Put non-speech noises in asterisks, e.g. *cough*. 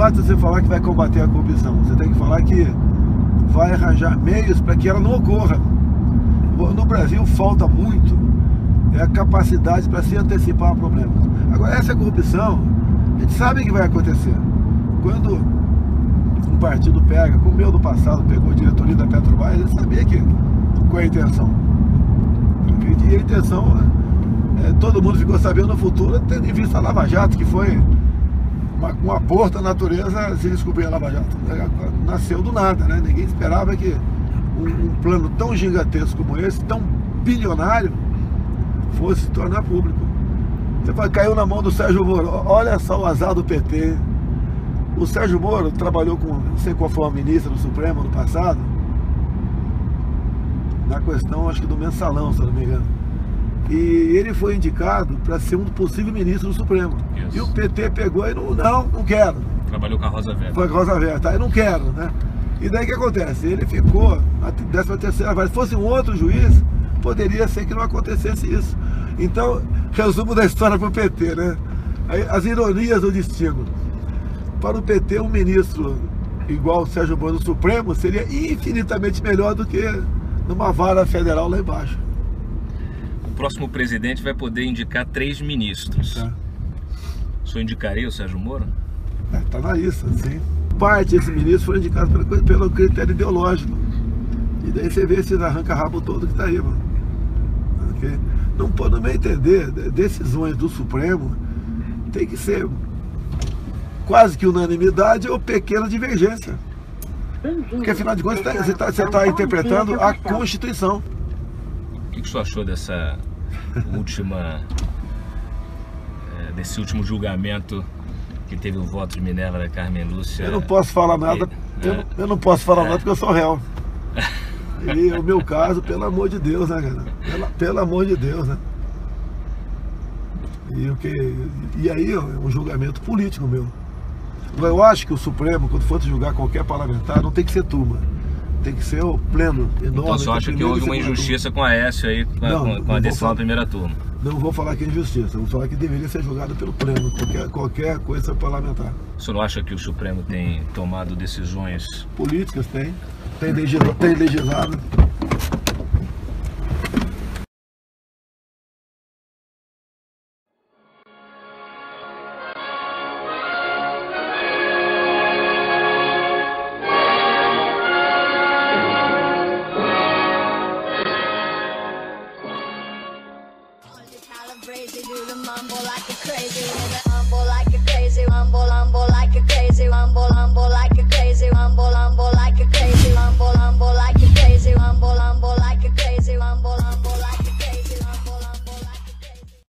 basta você falar que vai combater a corrupção, você tem que falar que vai arranjar meios para que ela não ocorra. No Brasil falta muito é a capacidade para se antecipar a problemas. Agora, essa corrupção, a gente sabe que vai acontecer. Quando um partido pega, como o meu do passado pegou a diretoria da Petrobras, ele sabia que, qual é a intenção. E a intenção, é, todo mundo ficou sabendo no futuro, tendo em vista a Lava Jato, que foi uma, um aborto à natureza se descobrir a Lava Jato. Nasceu do nada, né? Ninguém esperava que um, um plano tão gigantesco como esse, tão bilionário, fosse se tornar público. Você vai, caiu na mão do Sérgio Moro. Olha só o azar do PT. O Sérgio Moro trabalhou com, não sei qual foi a ministra do Supremo no passado, na questão, acho que do mensalão, se não me engano. E ele foi indicado para ser um possível ministro do Supremo. Isso. E o PT pegou e não, não, não quero. Trabalhou com a Rosa Verta. Foi com a Rosa Verta, aí não quero, né? E daí o que acontece? Ele ficou na 13 terceira vara. Se fosse um outro juiz, poderia ser que não acontecesse isso. Então, resumo da história para o PT, né? As ironias do destino. Para o PT, um ministro igual o Sérgio Moro no Supremo seria infinitamente melhor do que numa vara federal lá embaixo. O próximo presidente vai poder indicar três ministros. É. O senhor indicaria o Sérgio Moro? Está é, na lista, sim. Parte desse ministro foi indicado pelo, pelo critério ideológico. E daí você vê esse arranca-rabo todo que está aí, mano. Okay? Não meu entender, decisões do Supremo tem que ser quase que unanimidade ou pequena divergência. Porque afinal de contas você está tá, tá interpretando a Constituição. O que, que o senhor achou dessa *laughs* última. É, desse último julgamento que teve o voto de Minerva da Carmen Lúcia? Eu não posso falar nada. E, eu, eu, não posso falar é. nada porque eu sou réu. *laughs* E o meu caso, pelo amor de Deus, né, cara? Pelo, pelo amor de Deus, né? E, o que, e aí é um julgamento político meu. Eu acho que o Supremo, quando for julgar qualquer parlamentar, não tem que ser turma. Tem que ser o pleno, enorme. Então você acha que houve uma injustiça com a Aécio aí, com, não, com a decisão falar, da primeira turma? Não vou falar que é injustiça, vou falar que deveria ser julgado pelo pleno, qualquer, qualquer coisa parlamentar. O senhor não acha que o Supremo tem tomado decisões... Políticas tem, tem legislado, tem legislado crazy.